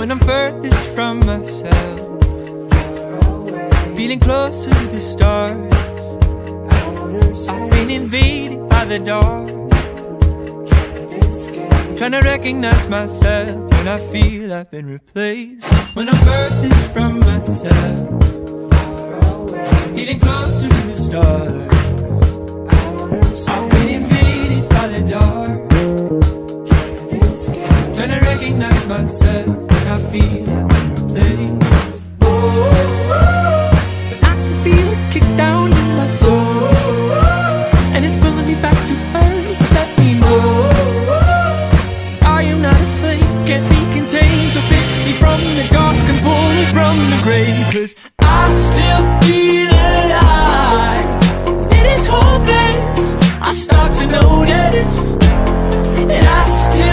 when I'm furthest from myself. Feeling closer to the stars. I've been invaded by the dark. Trying to recognize myself when I feel I've been replaced. When I'm furthest from myself. Feeling closer to the stars. looking at myself I feel replaced. But I can feel it kick down in my soul, and it's pulling me back to earth. Let me know I am not a slave, can't be contained. So pick me from the dark and pull me from the grave, cause I still feel alive. It is hopeless. I start to notice that I still.